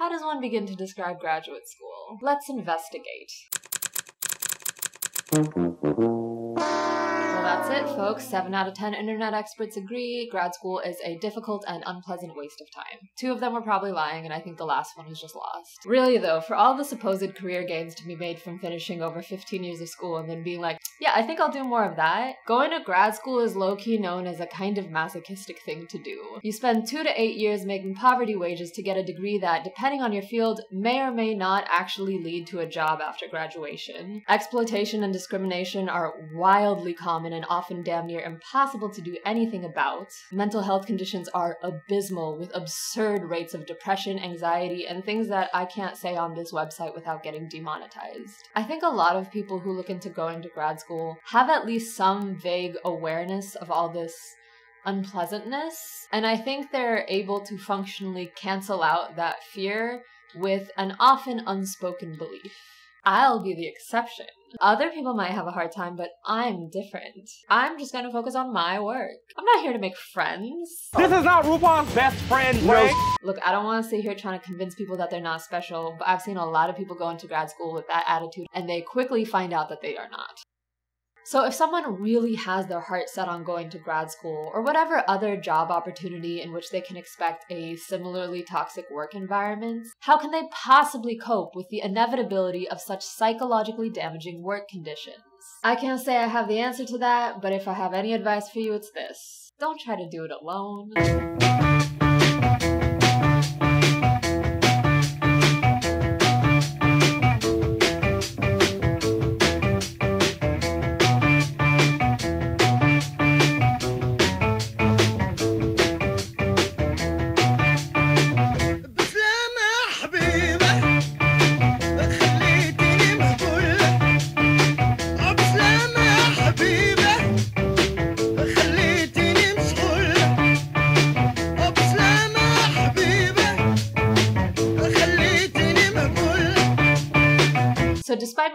How does one begin to describe graduate school? Let's investigate. That's it, folks. 7 out of 10 internet experts agree grad school is a difficult and unpleasant waste of time. Two of them were probably lying, and I think the last one was just lost. Really, though, for all the supposed career gains to be made from finishing over 15 years of school and then being like, yeah, I think I'll do more of that, going to grad school is low key known as a kind of masochistic thing to do. You spend two to eight years making poverty wages to get a degree that, depending on your field, may or may not actually lead to a job after graduation. Exploitation and discrimination are wildly common and often damn near impossible to do anything about. Mental health conditions are abysmal with absurd rates of depression, anxiety, and things that I can't say on this website without getting demonetized. I think a lot of people who look into going to grad school have at least some vague awareness of all this unpleasantness, and I think they're able to functionally cancel out that fear with an often unspoken belief. I'll be the exception. Other people might have a hard time, but I'm different. I'm just gonna focus on my work. I'm not here to make friends. This is not RuPaul's Best Friend Race. Look, I don't want to sit here trying to convince people that they're not special, but I've seen a lot of people go into grad school with that attitude, and they quickly find out that they are not. So, if someone really has their heart set on going to grad school or whatever other job opportunity in which they can expect a similarly toxic work environment, how can they possibly cope with the inevitability of such psychologically damaging work conditions? I can't say I have the answer to that, but if I have any advice for you, it's this don't try to do it alone.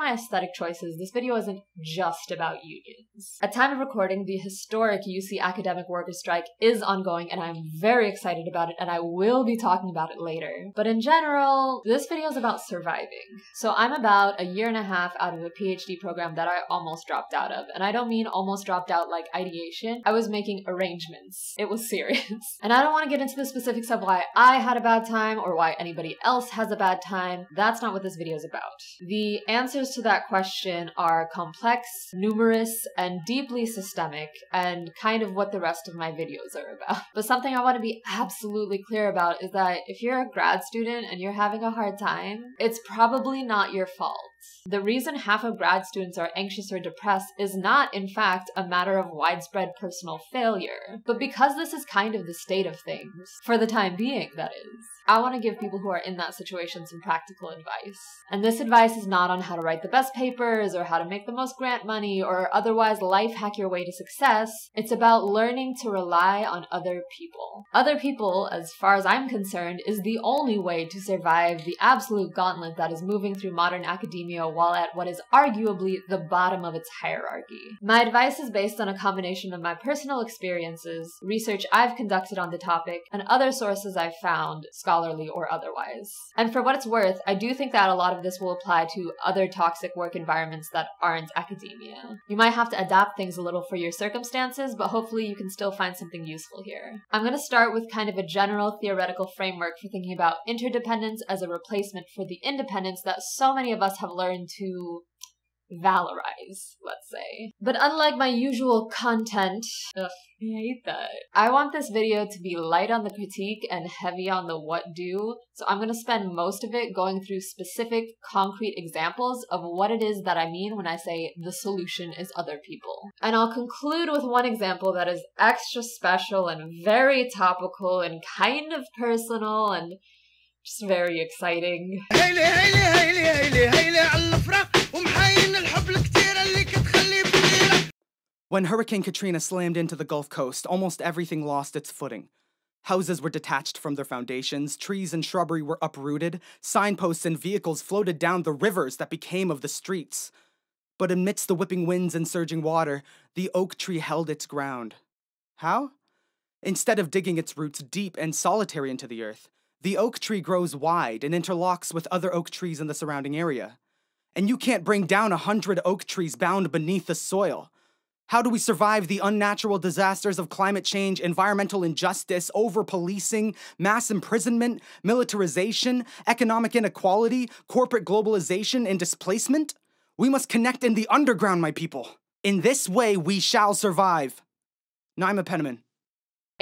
My aesthetic choices, this video isn't just about unions. At time of recording, the historic UC academic workers strike is ongoing, and I'm very excited about it, and I will be talking about it later. But in general, this video is about surviving. So, I'm about a year and a half out of a PhD program that I almost dropped out of, and I don't mean almost dropped out like ideation. I was making arrangements. It was serious. and I don't want to get into the specifics of why I had a bad time or why anybody else has a bad time. That's not what this video is about. The answers to that question are complex, numerous, and deeply systemic, and kind of what the rest of my videos are about. But something I want to be absolutely clear about is that if you're a grad student and you're having a hard time, it's probably not your fault. The reason half of grad students are anxious or depressed is not, in fact, a matter of widespread personal failure, but because this is kind of the state of things, for the time being, that is. I want to give people who are in that situation some practical advice. And this advice is not on how to write the best papers or how to make the most grant money or otherwise life hack your way to success. It's about learning to rely on other people. Other people, as far as I'm concerned, is the only way to survive the absolute gauntlet that is moving through modern academia while at what is arguably the bottom of its hierarchy. My advice is based on a combination of my personal experiences, research I've conducted on the topic, and other sources I've found, scholarly or otherwise. And for what it's worth, I do think that a lot of this will apply to other toxic work environments that aren't academia. You might have to adapt things a little for your circumstances, but hopefully you can still find something useful here. I'm going to start with kind of a general theoretical framework for thinking about interdependence as a replacement for the independence that so many of us have learned to valorize, let's say. But unlike my usual content, ugh, I hate that. I want this video to be light on the critique and heavy on the what do, so I'm gonna spend most of it going through specific, concrete examples of what it is that I mean when I say the solution is other people. And I'll conclude with one example that is extra special and very topical and kind of personal and it's very exciting. When Hurricane Katrina slammed into the Gulf Coast, almost everything lost its footing. Houses were detached from their foundations, trees and shrubbery were uprooted, signposts and vehicles floated down the rivers that became of the streets. But amidst the whipping winds and surging water, the oak tree held its ground. How? Instead of digging its roots deep and solitary into the earth, the oak tree grows wide and interlocks with other oak trees in the surrounding area. And you can't bring down a hundred oak trees bound beneath the soil. How do we survive the unnatural disasters of climate change, environmental injustice, over policing, mass imprisonment, militarization, economic inequality, corporate globalization, and displacement? We must connect in the underground, my people. In this way, we shall survive. Naima Penniman.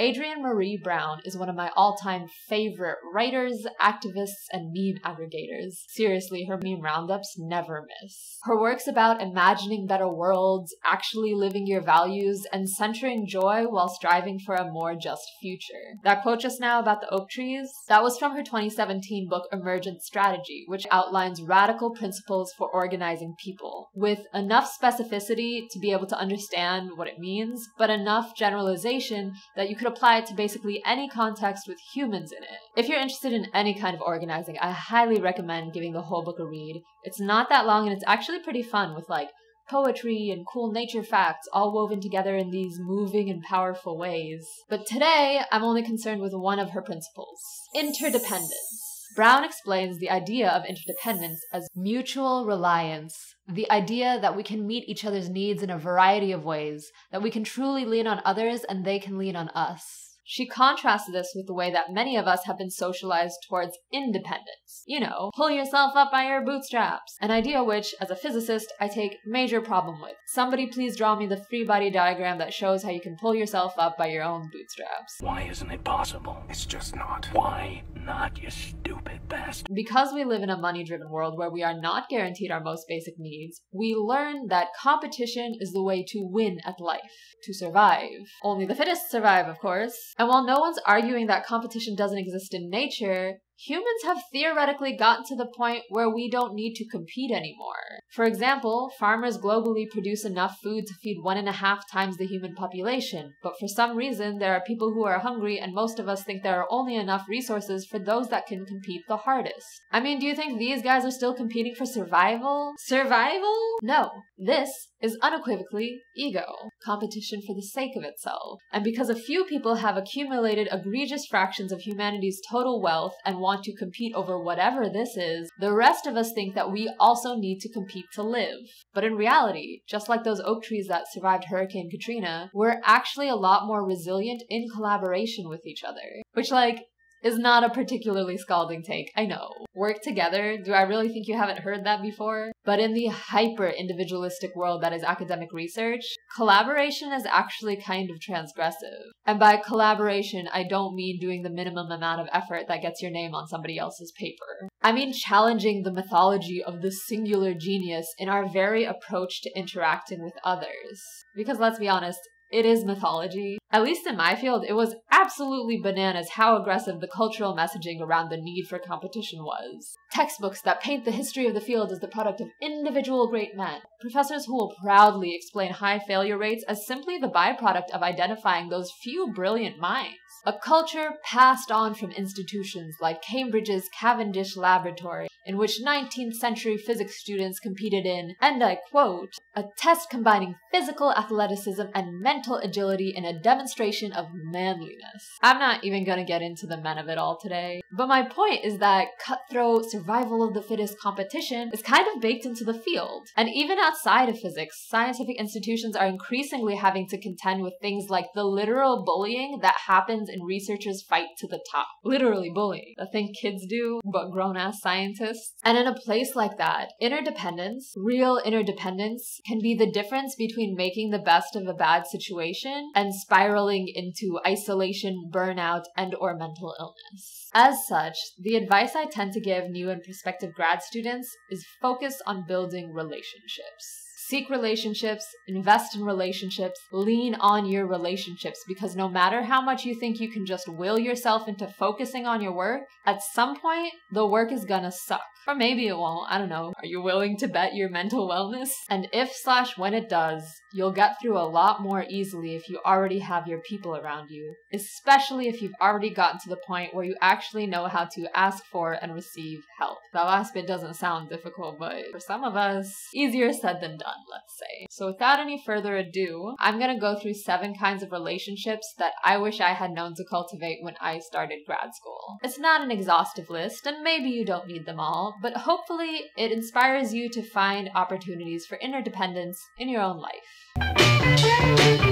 Adrienne Maree Brown is one of my all time favorite writers, activists, and meme aggregators. Seriously, her meme roundups never miss. Her works about imagining better worlds, actually living your values, and centering joy while striving for a more just future. That quote just now about the oak trees, that was from her 2017 book Emergent Strategy, which outlines radical principles for organizing people, with enough specificity to be able to understand what it means, but enough generalization that you could apply it to basically any context with humans in it. If you're interested in any kind of organizing, I highly recommend giving the whole book a read. It's not that long and it's actually pretty fun with like poetry and cool nature facts all woven together in these moving and powerful ways. But today, I'm only concerned with one of her principles interdependence. Brown explains the idea of interdependence as mutual reliance, the idea that we can meet each other's needs in a variety of ways, that we can truly lean on others and they can lean on us. She contrasts this with the way that many of us have been socialized towards independence. You know, pull yourself up by your bootstraps. An idea which, as a physicist, I take major problem with. Somebody please draw me the free body diagram that shows how you can pull yourself up by your own bootstraps. Why isn't it possible? It's just not. Why not, you stupid bastard? Because we live in a money driven world where we are not guaranteed our most basic needs, we learn that competition is the way to win at life, to survive. Only the fittest survive, of course. And while no one's arguing that competition doesn't exist in nature, humans have theoretically gotten to the point where we don't need to compete anymore. For example, farmers globally produce enough food to feed one and a half times the human population, but for some reason there are people who are hungry and most of us think there are only enough resources for those that can compete the hardest. I mean, do you think these guys are still competing for survival? Survival? No. This is unequivocally ego, competition for the sake of itself. And because a few people have accumulated egregious fractions of humanity's total wealth and want to compete over whatever this is, the rest of us think that we also need to compete to live. But in reality, just like those oak trees that survived Hurricane Katrina, we're actually a lot more resilient in collaboration with each other. Which, like, is not a particularly scalding take, I know. Work together, do I really think you haven't heard that before? But in the hyper individualistic world that is academic research, collaboration is actually kind of transgressive. And by collaboration, I don't mean doing the minimum amount of effort that gets your name on somebody else's paper. I mean challenging the mythology of the singular genius in our very approach to interacting with others. Because let's be honest, it is mythology. At least in my field, it was absolutely bananas how aggressive the cultural messaging around the need for competition was. Textbooks that paint the history of the field as the product of individual great men. Professors who will proudly explain high failure rates as simply the byproduct of identifying those few brilliant minds. A culture passed on from institutions like Cambridge's Cavendish Laboratory, in which 19th century physics students competed in, and I quote, a test combining physical athleticism and mental agility in a demonstration of manliness. I'm not even gonna get into the men of it all today, but my point is that cutthroat survival of the fittest competition is kind of baked into the field. And even outside of physics, scientific institutions are increasingly having to contend with things like the literal bullying that happens in researchers' fight to the top. Literally bullying. The thing kids do, but grown ass scientists. And in a place like that, interdependence, real interdependence, can be the difference between making the best of a bad situation and spiraling into isolation, burnout, and or mental illness. As such, the advice I tend to give new and prospective grad students is focus on building relationships. Seek relationships, invest in relationships, lean on your relationships because no matter how much you think you can just will yourself into focusing on your work, at some point, the work is gonna suck. Or maybe it won't, I don't know. Are you willing to bet your mental wellness? And if slash when it does, you'll get through a lot more easily if you already have your people around you, especially if you've already gotten to the point where you actually know how to ask for and receive help. That last bit doesn't sound difficult, but for some of us, easier said than done, let's say. So without any further ado, I'm gonna go through seven kinds of relationships that I wish I had known to cultivate when I started grad school. It's not an exhaustive list, and maybe you don't need them all, but hopefully it inspires you to find opportunities for interdependence in your own life.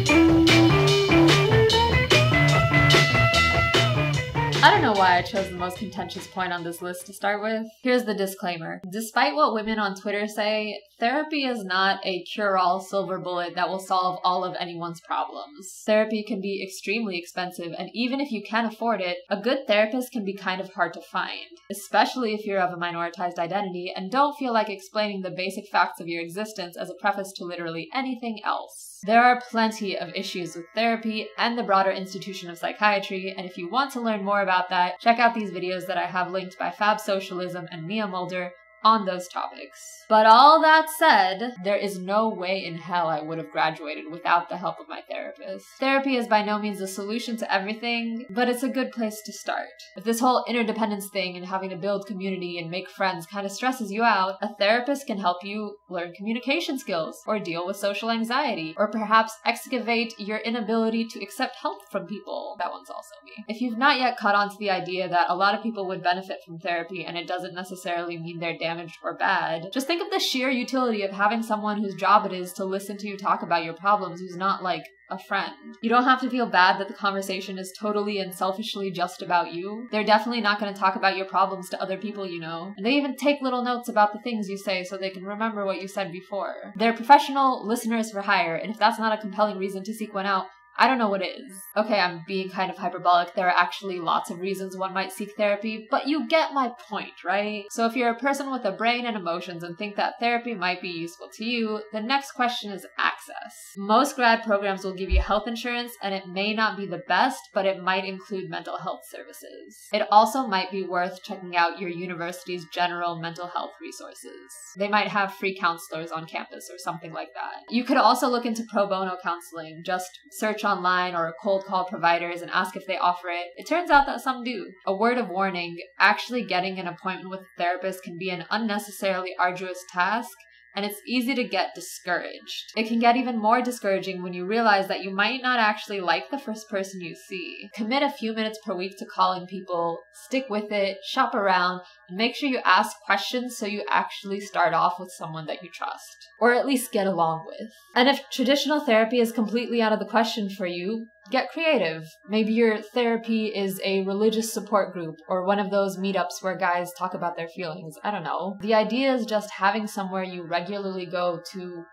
I don't know why I chose the most contentious point on this list to start with. Here's the disclaimer. Despite what women on Twitter say, therapy is not a cure all silver bullet that will solve all of anyone's problems. Therapy can be extremely expensive, and even if you can afford it, a good therapist can be kind of hard to find, especially if you're of a minoritized identity and don't feel like explaining the basic facts of your existence as a preface to literally anything else. There are plenty of issues with therapy and the broader institution of psychiatry, and if you want to learn more about that, check out these videos that I have linked by Fab Socialism and Mia Mulder on those topics. But all that said, there is no way in hell I would have graduated without the help of my therapist. Therapy is by no means a solution to everything, but it's a good place to start. If this whole interdependence thing and having to build community and make friends kind of stresses you out, a therapist can help you learn communication skills, or deal with social anxiety, or perhaps excavate your inability to accept help from people. That one's also me. If you've not yet caught on to the idea that a lot of people would benefit from therapy and it doesn't necessarily mean they're damaged or bad, just think of the sheer utility of having someone whose job it is to listen to you talk about your problems who's not like a friend. You don't have to feel bad that the conversation is totally and selfishly just about you. They're definitely not going to talk about your problems to other people you know. And they even take little notes about the things you say so they can remember what you said before. They're professional listeners for hire, and if that's not a compelling reason to seek one out, I don't know what is. Okay, I'm being kind of hyperbolic. There are actually lots of reasons one might seek therapy, but you get my point, right? So if you're a person with a brain and emotions and think that therapy might be useful to you, the next question is access. Most grad programs will give you health insurance and it may not be the best, but it might include mental health services. It also might be worth checking out your university's general mental health resources. They might have free counselors on campus or something like that. You could also look into pro bono counseling. Just search online or cold call providers and ask if they offer it. It turns out that some do. A word of warning actually getting an appointment with a therapist can be an unnecessarily arduous task and it's easy to get discouraged. It can get even more discouraging when you realize that you might not actually like the first person you see. Commit a few minutes per week to calling people, stick with it, shop around, and make sure you ask questions so you actually start off with someone that you trust, or at least get along with. And if traditional therapy is completely out of the question for you, get creative. Maybe your therapy is a religious support group or one of those meetups where guys talk about their feelings. I don't know. The idea is just having somewhere you regularly go to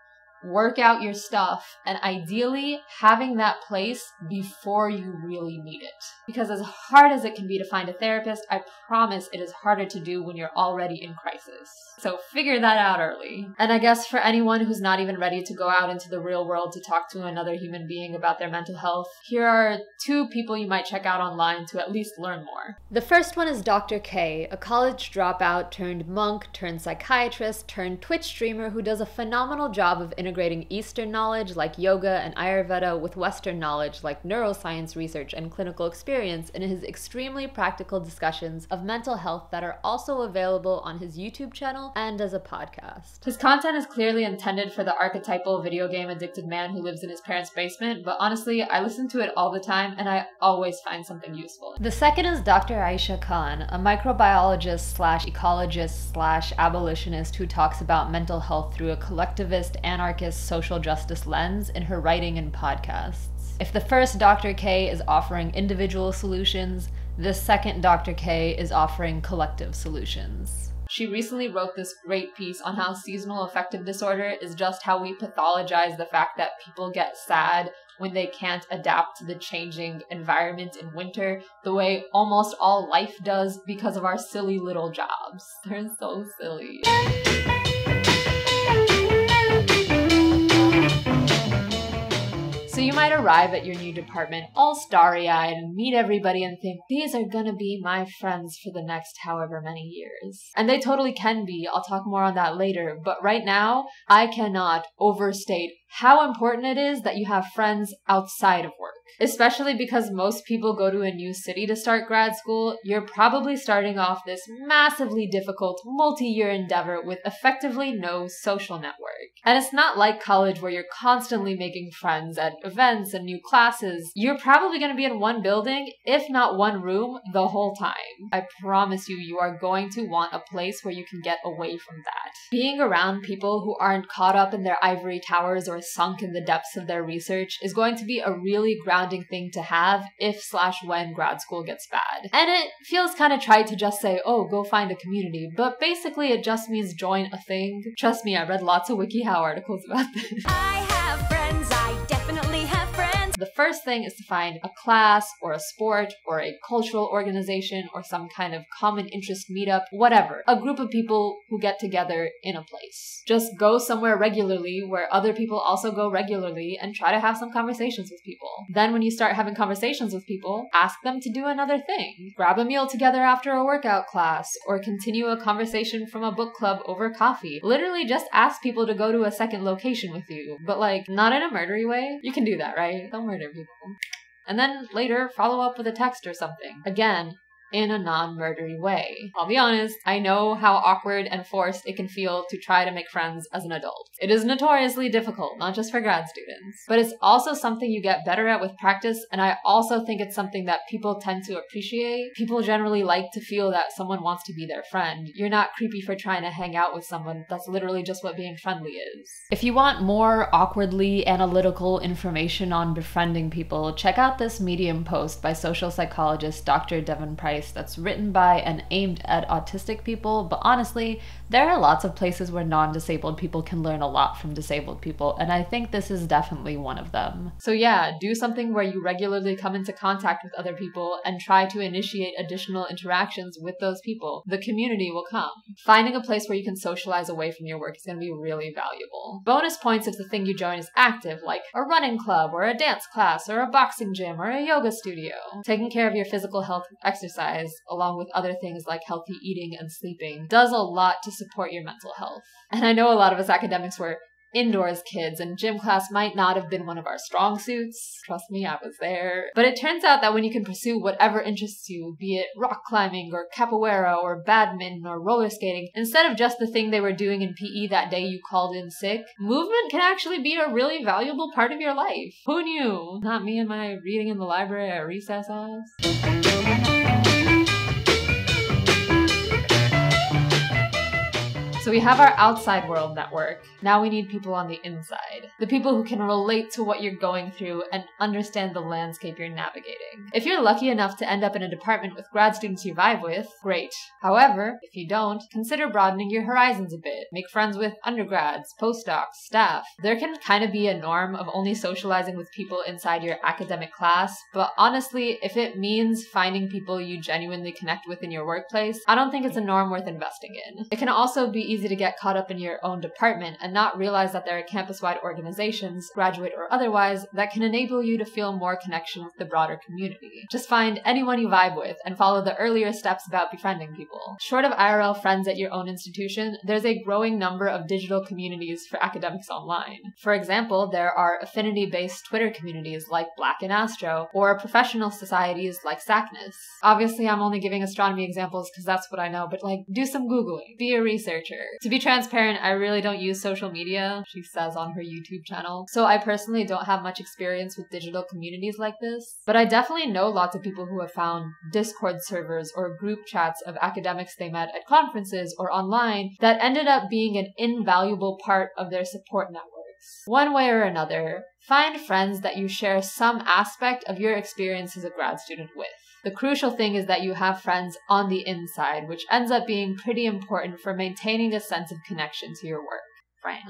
work out your stuff and ideally having that place before you really need it. Because as hard as it can be to find a therapist, I promise it is harder to do when you're already in crisis. So figure that out early. And I guess for anyone who's not even ready to go out into the real world to talk to another human being about their mental health, here are two people you might check out online to at least learn more. The first one is Dr. K, a college dropout turned monk turned psychiatrist turned Twitch streamer who does a phenomenal job of integrating Eastern knowledge like yoga and Ayurveda with Western knowledge like neuroscience research and clinical experience in his extremely practical discussions of mental health that are also available on his YouTube channel and as a podcast. His content is clearly intended for the archetypal video game addicted man who lives in his parents' basement, but honestly, I listen to it all the time and I always find something useful. The second is Dr. Aisha Khan, a microbiologist slash ecologist slash abolitionist who talks about mental health through a collectivist, anarchist, social justice lens in her writing and podcasts. If the first Dr. K is offering individual solutions, the second Dr. K is offering collective solutions. She recently wrote this great piece on how seasonal affective disorder is just how we pathologize the fact that people get sad when they can't adapt to the changing environment in winter the way almost all life does because of our silly little jobs. They're so silly. So you might arrive at your new department all starry eyed and meet everybody and think, these are gonna be my friends for the next however many years. And they totally can be. I'll talk more on that later. But right now, I cannot overstate how important it is that you have friends outside of work. Especially because most people go to a new city to start grad school, you're probably starting off this massively difficult multi year endeavor with effectively no social network. And it's not like college where you're constantly making friends at events and new classes. You're probably going to be in one building, if not one room, the whole time. I promise you, you are going to want a place where you can get away from that. Being around people who aren't caught up in their ivory towers or sunk in the depths of their research is going to be a really grounding thing to have if slash when grad school gets bad. And it feels kind of trite to just say, oh, go find a community, but basically it just means join a thing. Trust me, I read lots of WikiHow articles about this. The first thing is to find a class or a sport or a cultural organization or some kind of common interest meetup, whatever. A group of people who get together in a place. Just go somewhere regularly where other people also go regularly and try to have some conversations with people. Then when you start having conversations with people, ask them to do another thing. Grab a meal together after a workout class or continue a conversation from a book club over coffee. Literally just ask people to go to a second location with you, but like not in a murdery way. You can do that, right? Don't murder people. And then later, follow up with a text or something. Again, in a non murdery way. I'll be honest, I know how awkward and forced it can feel to try to make friends as an adult. It is notoriously difficult, not just for grad students, but it's also something you get better at with practice, and I also think it's something that people tend to appreciate. People generally like to feel that someone wants to be their friend. You're not creepy for trying to hang out with someone, that's literally just what being friendly is. If you want more awkwardly analytical information on befriending people, check out this Medium post by social psychologist Dr. Devon Price that's written by and aimed at autistic people, but honestly, there are lots of places where non disabled people can learn a lot from disabled people, and I think this is definitely one of them. So, yeah, do something where you regularly come into contact with other people and try to initiate additional interactions with those people. The community will come. Finding a place where you can socialize away from your work is going to be really valuable. Bonus points if the thing you join is active, like a running club or a dance class or a boxing gym or a yoga studio. Taking care of your physical health exercise exercise, along with other things like healthy eating and sleeping, does a lot to support your mental health. And I know a lot of us academics were indoors kids, and gym class might not have been one of our strong suits. Trust me, I was there. But it turns out that when you can pursue whatever interests you, be it rock climbing or capoeira or badminton or roller skating, instead of just the thing they were doing in PE that day you called in sick, movement can actually be a really valuable part of your life. Who knew? Not me and my reading in the library at recess ass. So we have our outside world network. Now we need people on the inside. The people who can relate to what you're going through and understand the landscape you're navigating. If you're lucky enough to end up in a department with grad students you vibe with, great. However, if you don't, consider broadening your horizons a bit. Make friends with undergrads, postdocs, staff. There can kind of be a norm of only socializing with people inside your academic class, but honestly, if it means finding people you genuinely connect with in your workplace, I don't think it's a norm worth investing in. It can also be easy to get caught up in your own department and not realize that there are campus wide organizations, graduate or otherwise, that can enable you to feel more connection with the broader community. Just find anyone you vibe with and follow the earlier steps about befriending people. Short of IRL friends at your own institution, there's a growing number of digital communities for academics online. For example, there are affinity based Twitter communities like Black in Astro, or professional societies like SACNAS. Obviously, I'm only giving astronomy examples because that's what I know, but like, do some Googling, be a researcher, to be transparent, I really don't use social media, she says on her YouTube channel. So I personally don't have much experience with digital communities like this, but I definitely know lots of people who have found Discord servers or group chats of academics they met at conferences or online that ended up being an invaluable part of their support networks. One way or another, find friends that you share some aspect of your experience as a grad student with. The crucial thing is that you have friends on the inside, which ends up being pretty important for maintaining a sense of connection to your work. Friends.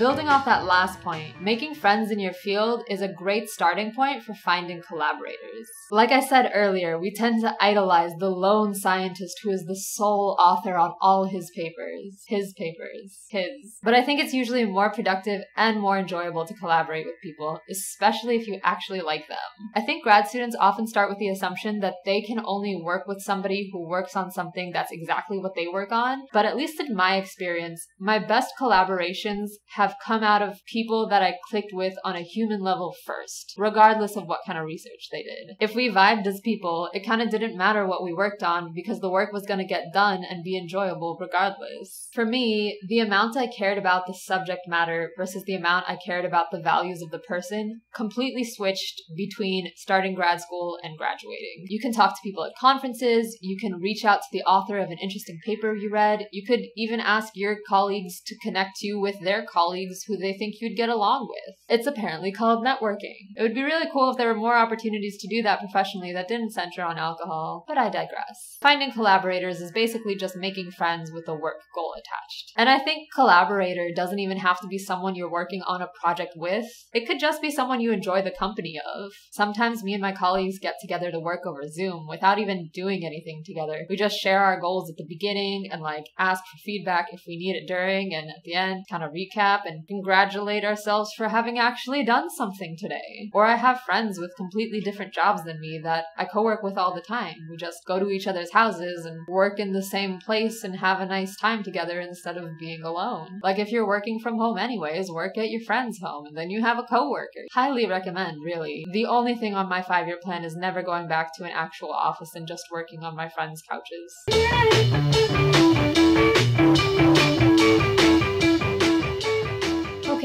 Building off that last point, making friends in your field is a great starting point for finding collaborators. Like I said earlier, we tend to idolize the lone scientist who is the sole author on all his papers. His papers. His. But I think it's usually more productive and more enjoyable to collaborate with people, especially if you actually like them. I think grad students often start with the assumption that they can only work with somebody who works on something that's exactly what they work on, but at least in my experience, my best collaborations have come out of people that I clicked with on a human level first, regardless of what kind of research they did. If we vibed as people, it kind of didn't matter what we worked on because the work was going to get done and be enjoyable regardless. For me, the amount I cared about the subject matter versus the amount I cared about the values of the person completely switched between starting grad school and graduating. You can talk to people at conferences, you can reach out to the author of an interesting paper you read, you could even ask your colleagues to connect you with their colleagues who they think you'd get along with. It's apparently called networking. It would be really cool if there were more opportunities to do that professionally that didn't center on alcohol, but I digress. Finding collaborators is basically just making friends with a work goal attached. And I think collaborator doesn't even have to be someone you're working on a project with. It could just be someone you enjoy the company of. Sometimes me and my colleagues get together to work over Zoom without even doing anything together. We just share our goals at the beginning and like ask for feedback if we need it during and at the end kind of recap and congratulate ourselves for having actually done something today. Or I have friends with completely different jobs than me that I co-work with all the time. We just go to each other's houses and work in the same place and have a nice time together instead of being alone. Like if you're working from home anyways, work at your friend's home and then you have a coworker. Highly recommend, really. The only thing on my five year plan is never going back to an actual office and just working on my friends' couches.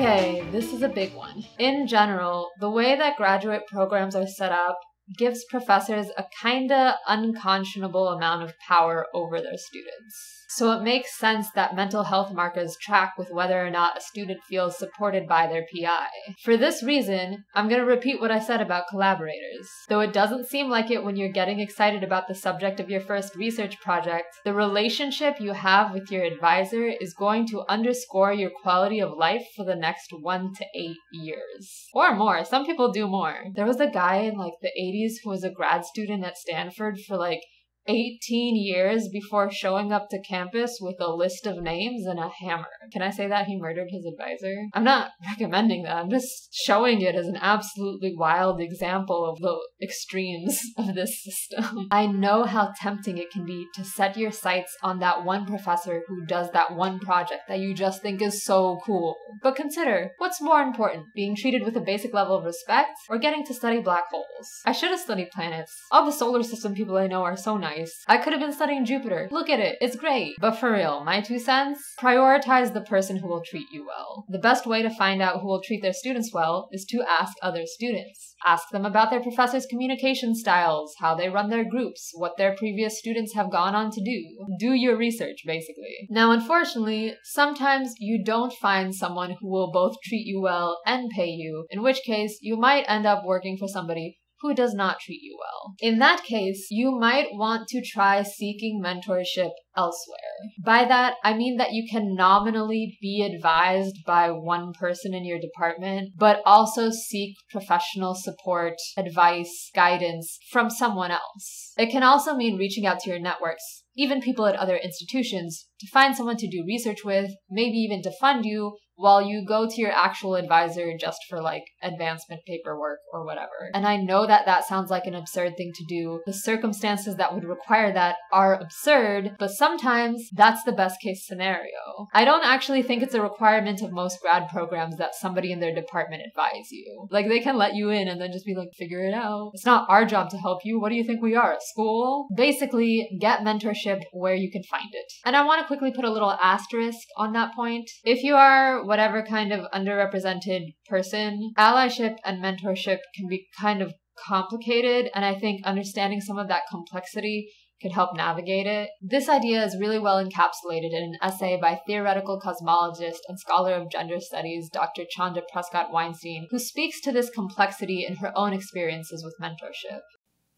Okay, this is a big one. In general, the way that graduate programs are set up gives professors a kinda unconscionable amount of power over their students. So it makes sense that mental health markers track with whether or not a student feels supported by their PI. For this reason, I'm going to repeat what I said about collaborators. Though it doesn't seem like it when you're getting excited about the subject of your first research project, the relationship you have with your advisor is going to underscore your quality of life for the next one to eight years. Or more. Some people do more. There was a guy in like the 80s who was a grad student at Stanford for like 18 years before showing up to campus with a list of names and a hammer. Can I say that he murdered his advisor? I'm not recommending that. I'm just showing it as an absolutely wild example of the extremes of this system. I know how tempting it can be to set your sights on that one professor who does that one project that you just think is so cool. But consider, what's more important, being treated with a basic level of respect or getting to study black holes? I should have studied planets. All the solar system people I know are so nice nice. I could have been studying Jupiter. Look at it. It's great. But for real, my two cents, prioritize the person who will treat you well. The best way to find out who will treat their students well is to ask other students. Ask them about their professors' communication styles, how they run their groups, what their previous students have gone on to do. Do your research, basically. Now, unfortunately, sometimes you don't find someone who will both treat you well and pay you, in which case you might end up working for somebody who does not treat you well. In that case, you might want to try seeking mentorship elsewhere. By that, I mean that you can nominally be advised by one person in your department, but also seek professional support, advice, guidance from someone else. It can also mean reaching out to your networks, even people at other institutions, to find someone to do research with, maybe even to fund you while you go to your actual advisor just for like advancement paperwork or whatever. And I know that that sounds like an absurd thing to do. The circumstances that would require that are absurd, but sometimes that's the best case scenario. I don't actually think it's a requirement of most grad programs that somebody in their department advise you. Like they can let you in and then just be like, figure it out. It's not our job to help you. What do you think we are, a school? Basically, get mentorship where you can find it. And I want to quickly put a little asterisk on that point. If you are whatever kind of underrepresented person, allyship and mentorship can be kind of complicated, and I think understanding some of that complexity could help navigate it. This idea is really well encapsulated in an essay by theoretical cosmologist and scholar of gender studies Dr. Chanda Prescod Weinstein, who speaks to this complexity in her own experiences with mentorship.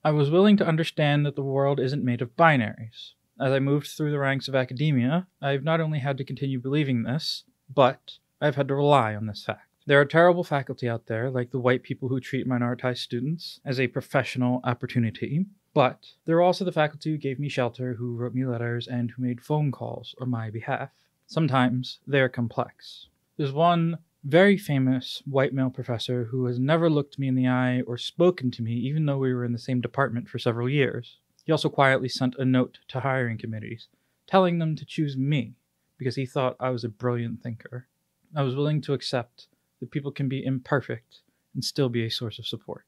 I was willing to understand that the world isn't made of binaries. As I moved through the ranks of academia, I've not only had to continue believing this, but I've had to rely on this fact. There are terrible faculty out there, like the white people who treat minoritized students as a professional opportunity. But there are also the faculty who gave me shelter, who wrote me letters, and who made phone calls on my behalf. Sometimes they are complex. There's one very famous white male professor who has never looked me in the eye or spoken to me, even though we were in the same department for several years. He also quietly sent a note to hiring committees, telling them to choose me because he thought I was a brilliant thinker. I was willing to accept that people can be imperfect and still be a source of support.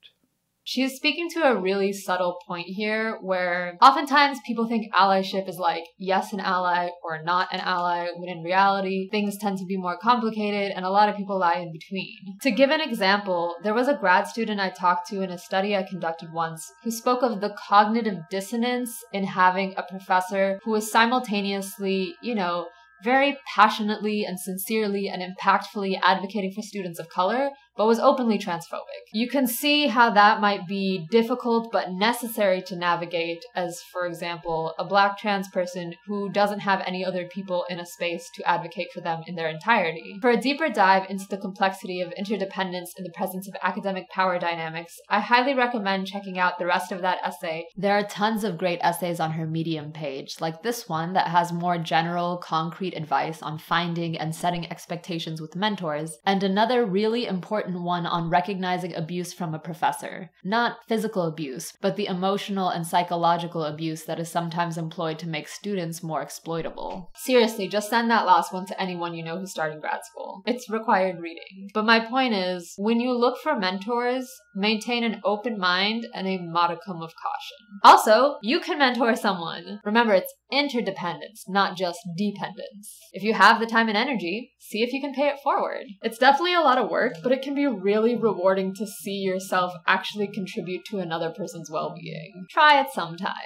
She is speaking to a really subtle point here where oftentimes people think allyship is like, yes, an ally or not an ally, when in reality, things tend to be more complicated and a lot of people lie in between. To give an example, there was a grad student I talked to in a study I conducted once who spoke of the cognitive dissonance in having a professor who was simultaneously, you know, very passionately and sincerely and impactfully advocating for students of color, but was openly transphobic. You can see how that might be difficult but necessary to navigate as, for example, a black trans person who doesn't have any other people in a space to advocate for them in their entirety. For a deeper dive into the complexity of interdependence in the presence of academic power dynamics, I highly recommend checking out the rest of that essay. There are tons of great essays on her Medium page, like this one that has more general, concrete advice on finding and setting expectations with mentors, and another really important one on recognizing abuse from a professor. Not physical abuse, but the emotional and psychological abuse that is sometimes employed to make students more exploitable. Seriously, just send that last one to anyone you know who's starting grad school. It's required reading. But my point is, when you look for mentors, maintain an open mind and a modicum of caution. Also, you can mentor someone. Remember, it's interdependence, not just dependence. If you have the time and energy, see if you can pay it forward. It's definitely a lot of work, but it can be really rewarding to see yourself actually contribute to another person's well being. Try it sometime.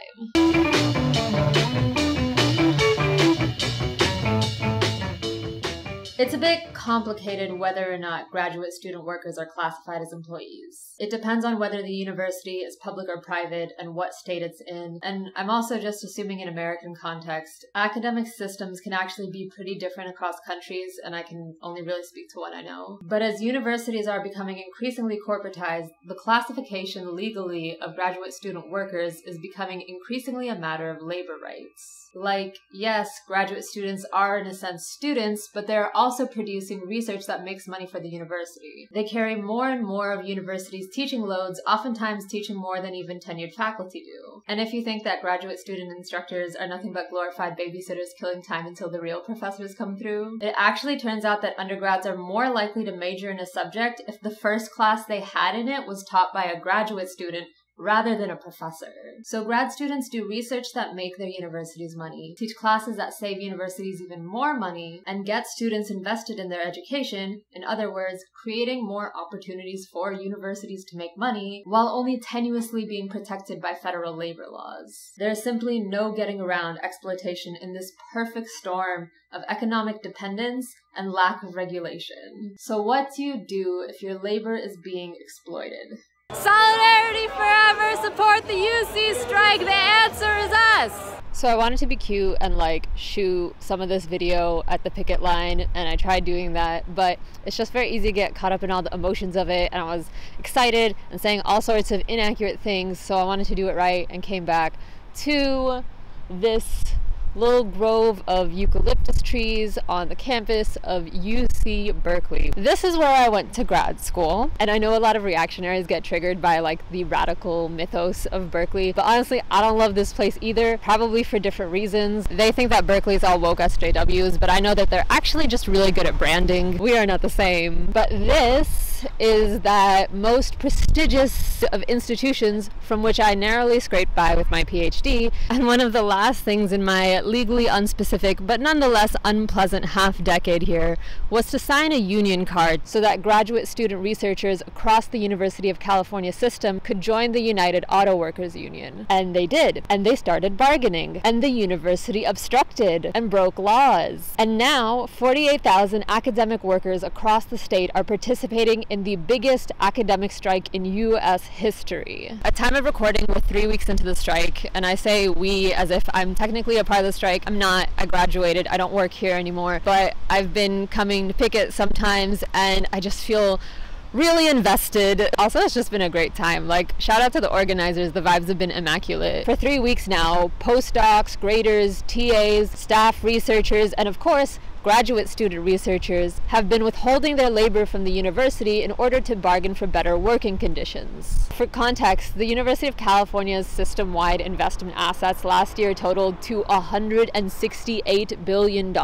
It's a bit complicated whether or not graduate student workers are classified as employees. It depends on whether the university is public or private and what state it's in. And I'm also just assuming in American context, academic systems can actually be pretty different across countries, and I can only really speak to what I know. But as universities are becoming increasingly corporatized, the classification legally of graduate student workers is becoming increasingly a matter of labor rights. Like, yes, graduate students are in a sense students, but they're also producing research that makes money for the university. They carry more and more of universities' teaching loads, oftentimes teaching more than even tenured faculty do. And if you think that graduate student instructors are nothing but glorified babysitters killing time until the real professors come through, it actually turns out that undergrads are more likely to major in a subject if the first class they had in it was taught by a graduate student rather than a professor. So grad students do research that make their universities money, teach classes that save universities even more money, and get students invested in their education, in other words, creating more opportunities for universities to make money while only tenuously being protected by federal labor laws. There is simply no getting around exploitation in this perfect storm of economic dependence and lack of regulation. So what do you do if your labor is being exploited? Solidarity forever! Support the UC strike! The answer is us! So I wanted to be cute and like shoot some of this video at the picket line and I tried doing that, but it's just very easy to get caught up in all the emotions of it and I was excited and saying all sorts of inaccurate things, so I wanted to do it right and came back to this little grove of eucalyptus trees on the campus of UC Berkeley. This is where I went to grad school, and I know a lot of reactionaries get triggered by like the radical mythos of Berkeley, but honestly, I don't love this place either, probably for different reasons. They think that Berkeley is all woke SJWs, but I know that they're actually just really good at branding. We are not the same. But this is that most prestigious of institutions from which I narrowly scraped by with my PhD, and one of the last things in my legally unspecific but nonetheless unpleasant half decade here was to sign a union card so that graduate student researchers across the University of California system could join the United Auto Workers Union. And they did. And they started bargaining. And the university obstructed and broke laws. And now 48,000 academic workers across the state are participating in the biggest academic strike in U.S. history. At time of recording, we're three weeks into the strike, and I say we as if I'm technically a part of the strike. I'm not. I graduated. I don't work here anymore, but I've been coming to picket sometimes, and I just feel really invested. Also, it's just been a great time. Like, shout out to the organizers. The vibes have been immaculate. For three weeks now, postdocs, graders, TAs, staff, researchers, and of course, graduate student researchers have been withholding their labor from the university in order to bargain for better working conditions. For context, the University of California's system wide investment assets last year totaled to $168 billion,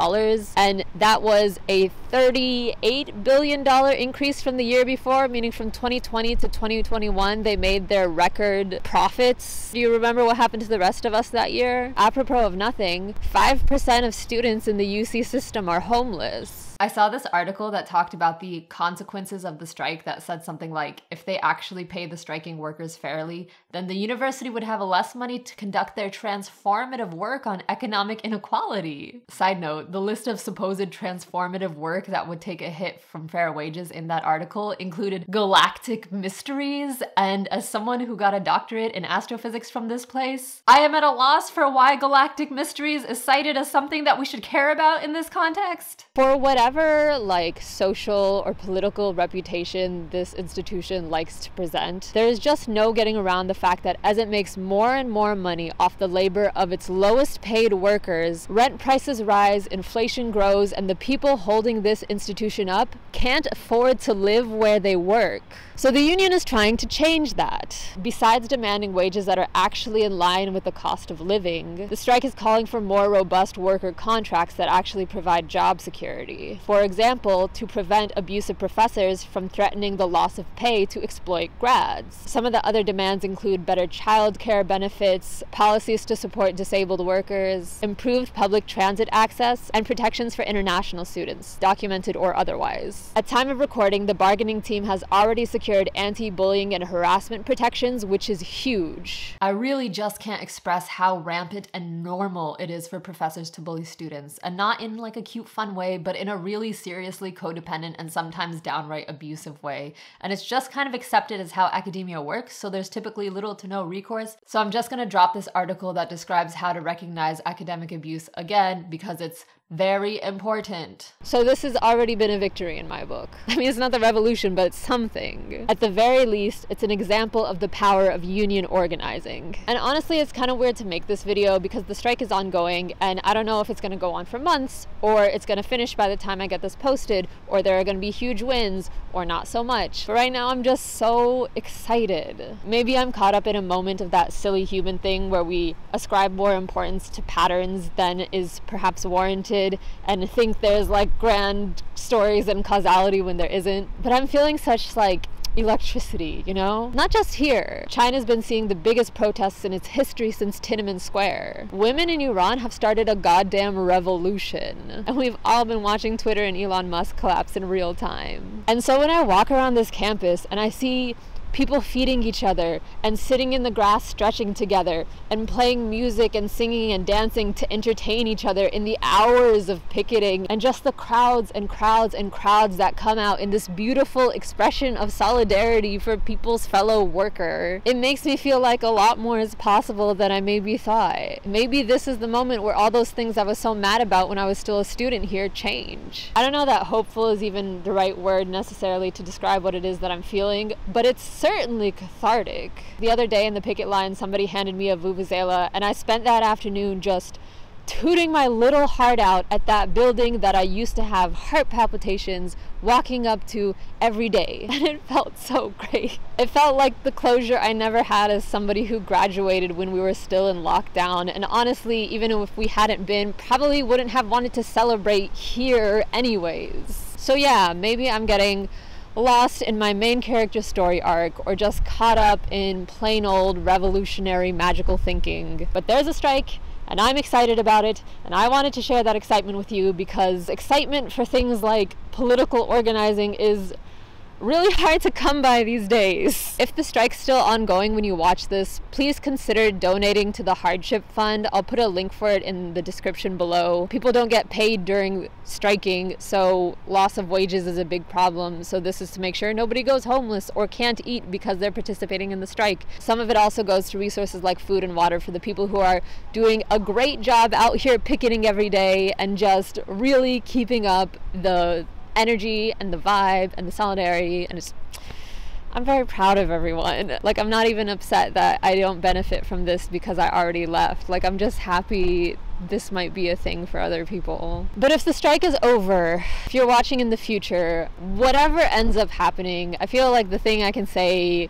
and that was a $38 billion increase from the year before, meaning from 2020 to 2021, they made their record profits. Do you remember what happened to the rest of us that year? Apropos of nothing, 5% of students in the UC system are homeless. I saw this article that talked about the consequences of the strike that said something like if they actually pay the striking workers fairly, then the university would have less money to conduct their transformative work on economic inequality. Side note, the list of supposed transformative work that would take a hit from fair wages in that article included galactic mysteries, and as someone who got a doctorate in astrophysics from this place, I am at a loss for why galactic mysteries is cited as something that we should care about in this context. For whatever whatever like social or political reputation this institution likes to present, there is just no getting around the fact that as it makes more and more money off the labor of its lowest paid workers, rent prices rise, inflation grows, and the people holding this institution up can't afford to live where they work. So the union is trying to change that. Besides demanding wages that are actually in line with the cost of living, the strike is calling for more robust worker contracts that actually provide job security. For example, to prevent abusive professors from threatening the loss of pay to exploit grads. Some of the other demands include better child care benefits, policies to support disabled workers, improved public transit access, and protections for international students, documented or otherwise. At time of recording, the bargaining team has already secured anti bullying and harassment protections, which is huge. I really just can't express how rampant and normal it is for professors to bully students, and not in like a cute, fun way, but in a really seriously codependent and sometimes downright abusive way. And it's just kind of accepted as how academia works, so there's typically little to no recourse. So I'm just gonna drop this article that describes how to recognize academic abuse again because it's very important. So this has already been a victory in my book. I mean, it's not the revolution, but it's something. At the very least, it's an example of the power of union organizing. And honestly, it's kind of weird to make this video because the strike is ongoing and I don't know if it's going to go on for months or it's going to finish by the time I get this posted or there are going to be huge wins or not so much. But right now, I'm just so excited. Maybe I'm caught up in a moment of that silly human thing where we ascribe more importance to patterns than is perhaps warranted and think there's like grand stories and causality when there isn't. But I'm feeling such like electricity, you know? Not just here. China's been seeing the biggest protests in its history since Tiananmen Square. Women in Iran have started a goddamn revolution. And we've all been watching Twitter and Elon Musk collapse in real time. And so when I walk around this campus and I see people feeding each other and sitting in the grass stretching together and playing music and singing and dancing to entertain each other in the hours of picketing and just the crowds and crowds and crowds that come out in this beautiful expression of solidarity for people's fellow worker. It makes me feel like a lot more is possible than I maybe thought. Maybe this is the moment where all those things I was so mad about when I was still a student here change. I don't know that hopeful is even the right word necessarily to describe what it is that I'm feeling, but it's certainly cathartic. The other day in the picket line, somebody handed me a Vuvuzela, and I spent that afternoon just tooting my little heart out at that building that I used to have heart palpitations walking up to every day. And it felt so great. It felt like the closure I never had as somebody who graduated when we were still in lockdown. And honestly, even if we hadn't been, probably wouldn't have wanted to celebrate here anyways. So yeah, maybe I'm getting lost in my main character story arc or just caught up in plain old revolutionary magical thinking. But there's a strike and I'm excited about it and I wanted to share that excitement with you because excitement for things like political organizing is really hard to come by these days. If the strike's still ongoing when you watch this, please consider donating to the hardship fund. I'll put a link for it in the description below. People don't get paid during striking, so loss of wages is a big problem. So this is to make sure nobody goes homeless or can't eat because they're participating in the strike. Some of it also goes to resources like food and water for the people who are doing a great job out here picketing every day and just really keeping up the energy and the vibe and the solidarity and it's I'm very proud of everyone. Like, I'm not even upset that I don't benefit from this because I already left. Like, I'm just happy this might be a thing for other people. But if the strike is over, if you're watching in the future, whatever ends up happening, I feel like the thing I can say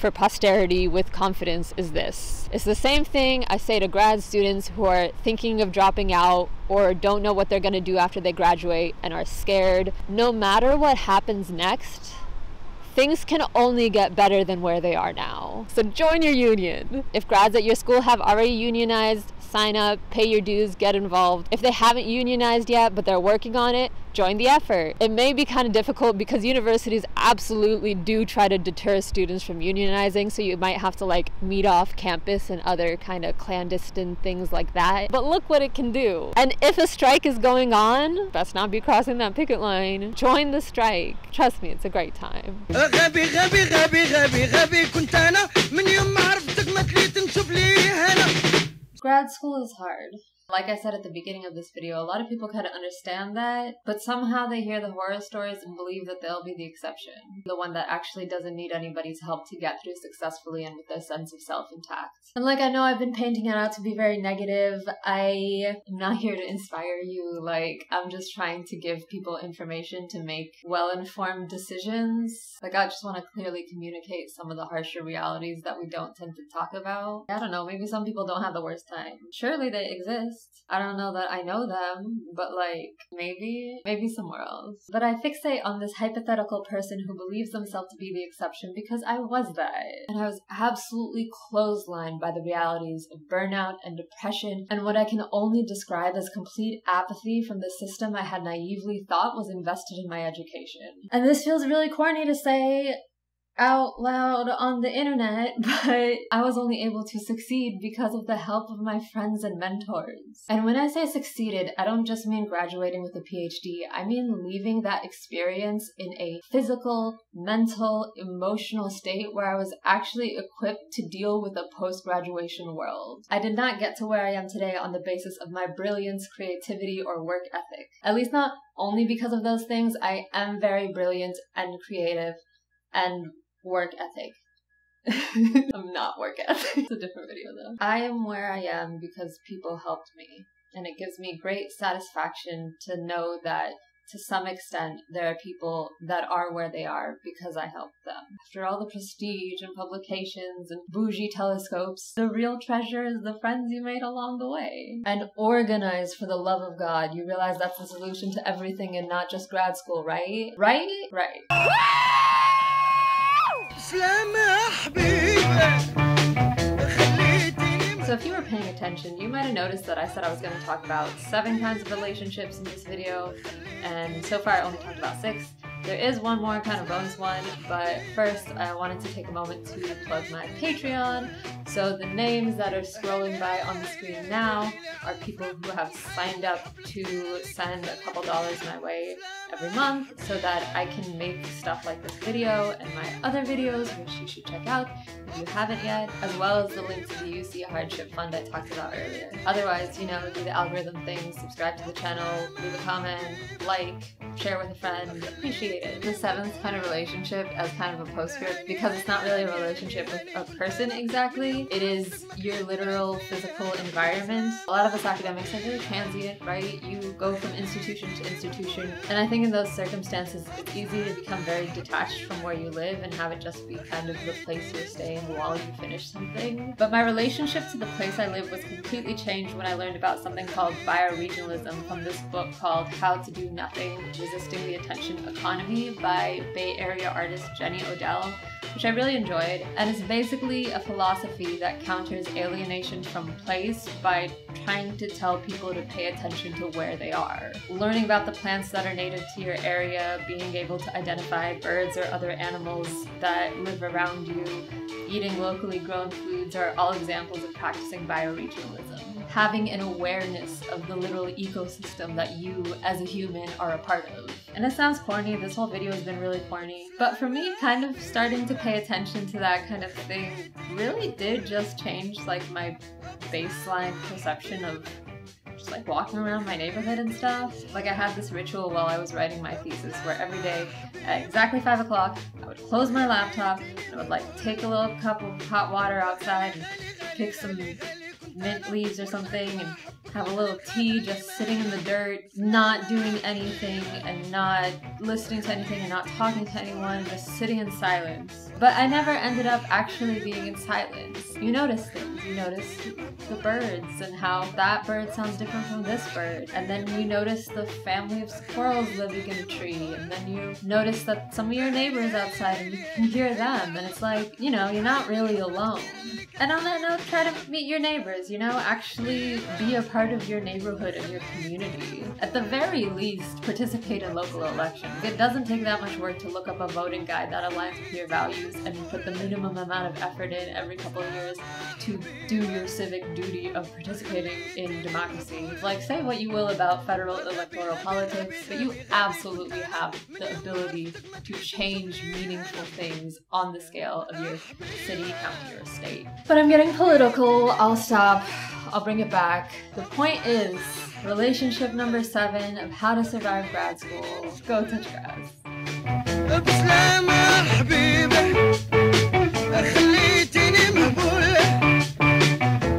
for posterity with confidence is this. It's the same thing I say to grad students who are thinking of dropping out or don't know what they're going to do after they graduate and are scared. No matter what happens next, things can only get better than where they are now. So join your union. If grads at your school have already unionized, sign up, pay your dues, get involved. If they haven't unionized yet, but they're working on it, join the effort. It may be kind of difficult because universities absolutely do try to deter students from unionizing, so you might have to like meet off campus and other kind of clandestine things like that. But look what it can do. And if a strike is going on, best not be crossing that picket line. Join the strike. Trust me, it's a great time. Grad school is hard. Like I said at the beginning of this video, a lot of people kind of understand that, but somehow they hear the horror stories and believe that they'll be the exception. The one that actually doesn't need anybody's help to get through successfully and with their sense of self intact. And like I know I've been painting it out to be very negative, I am not here to inspire you. Like, I'm just trying to give people information to make well informed decisions. Like, I just want to clearly communicate some of the harsher realities that we don't tend to talk about. I don't know, maybe some people don't have the worst time. Surely they exist. I don't know that I know them, but like, maybe, maybe somewhere else. But I fixate on this hypothetical person who believes themselves to be the exception because I was that. And I was absolutely clotheslined by the realities of burnout and depression and what I can only describe as complete apathy from the system I had naively thought was invested in my education. And this feels really corny to say, out loud on the internet, but I was only able to succeed because of the help of my friends and mentors. And when I say succeeded, I don't just mean graduating with a PhD, I mean leaving that experience in a physical, mental, emotional state where I was actually equipped to deal with a post graduation world. I did not get to where I am today on the basis of my brilliance, creativity, or work ethic. At least not only because of those things, I am very brilliant and creative and work ethic. I'm not work ethic. It's a different video though. I am where I am because people helped me. And it gives me great satisfaction to know that to some extent there are people that are where they are because I helped them. After all the prestige and publications and bougie telescopes, the real treasure is the friends you made along the way. And organize for the love of God. You realize that's the solution to everything and not just grad school, right? Right? Right. So if you were paying attention, you might have noticed that I said I was going to talk about seven kinds of relationships in this video, and so far I only talked about six. There is one more kind of bonus one, but first I wanted to take a moment to plug my Patreon. So the names that are scrolling by on the screen now are people who have signed up to send a couple dollars my way every month so that I can make stuff like this video and my other videos, which you should check out if you haven't yet, as well as the link to the UC Hardship Fund I talked about earlier. Otherwise, you know, do the algorithm thing, subscribe to the channel, leave a comment, like, share with a friend, appreciate it. The seventh kind of relationship as kind of a postscript, because it's not really a relationship with a person exactly, it is your literal physical environment. A lot of us academics are very transient, right? You go from institution to institution, and I think in those circumstances, it's easy to become very detached from where you live and have it just be kind of the place you're staying while you finish something. But my relationship to the place I live was completely changed when I learned about something called bioregionalism from this book called How to Do Nothing, Resisting the Attention Economy Economy by Bay Area artist Jenny Odell, which I really enjoyed, and it's basically a philosophy that counters alienation from place by trying to tell people to pay attention to where they are. Learning about the plants that are native to your area, being able to identify birds or other animals that live around you, eating locally grown foods are all examples of practicing bioregionalism. Having an awareness of the literal ecosystem that you as a human are a part of. And it sounds corny, this whole video has been really corny, but for me, kind of starting to pay attention to that kind of thing really did just changed like my baseline perception of just like walking around my neighborhood and stuff. Like I had this ritual while I was writing my thesis where every day at exactly five o'clock I would close my laptop and I would like take a little cup of hot water outside and pick some mint leaves or something and have a little tea just sitting in the dirt, not doing anything and not listening to anything and not talking to anyone, just sitting in silence. But I never ended up actually being in silence. You notice things. You notice the birds and how that bird sounds different from this bird. And then you notice the family of squirrels living in a tree. And then you notice that some of your neighbors outside and you can hear them. And it's like, you know, you're not really alone. And on that note, try to meet your neighbors, you know, actually be a part of your neighborhood and your community. At the very least, participate in local elections. It doesn't take that much work to look up a voting guide that aligns with your values and put the minimum amount of effort in every couple of years is to do your civic duty of participating in democracy. Like, say what you will about federal electoral politics, but you absolutely have the ability to change meaningful things on the scale of your city, county, or state. But I'm getting political. I'll stop. I'll bring it back. The point is, relationship number seven of how to survive grad school go touch grass.